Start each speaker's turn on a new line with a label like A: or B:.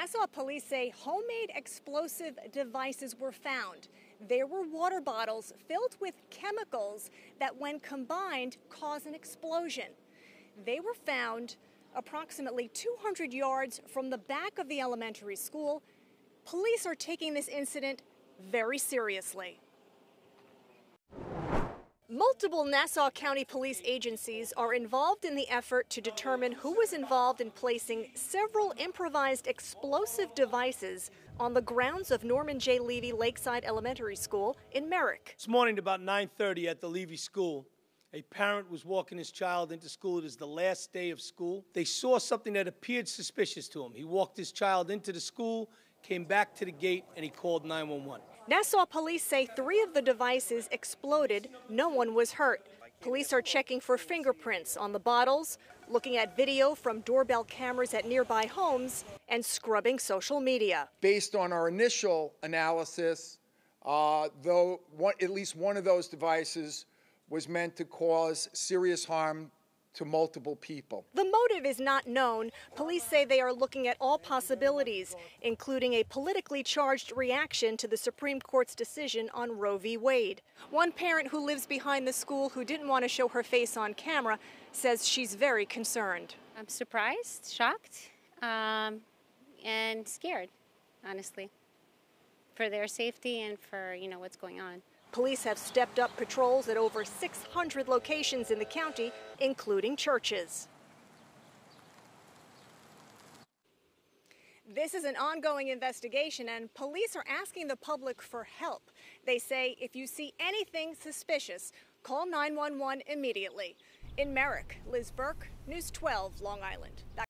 A: Nassau police say homemade explosive devices were found. There were water bottles filled with chemicals that, when combined, cause an explosion. They were found approximately 200 yards from the back of the elementary school. Police are taking this incident very seriously. Multiple Nassau County police agencies are involved in the effort to determine who was involved in placing several improvised explosive devices on the grounds of Norman J. Levy Lakeside Elementary School in Merrick.
B: This morning, about 9:30 at the Levy School, a parent was walking his child into school. It is the last day of school. They saw something that appeared suspicious to him. He walked his child into the school, came back to the gate, and he called 911.
A: Nassau police say three of the devices exploded. No one was hurt. Police are checking for fingerprints on the bottles, looking at video from doorbell cameras at nearby homes, and scrubbing social media.
C: Based on our initial analysis, uh, though one, at least one of those devices was meant to cause serious harm to multiple people.
A: The motive is not known. Police say they are looking at all possibilities, including a politically charged reaction to the Supreme Court's decision on Roe v. Wade. One parent who lives behind the school who didn't want to show her face on camera says she's very concerned.
D: I'm surprised, shocked, um, and scared, honestly, for their safety and for, you know, what's going on.
A: Police have stepped up patrols at over 600 locations in the county, including churches. This is an ongoing investigation, and police are asking the public for help. They say if you see anything suspicious, call 911 immediately. In Merrick, Liz Burke, News 12, Long Island.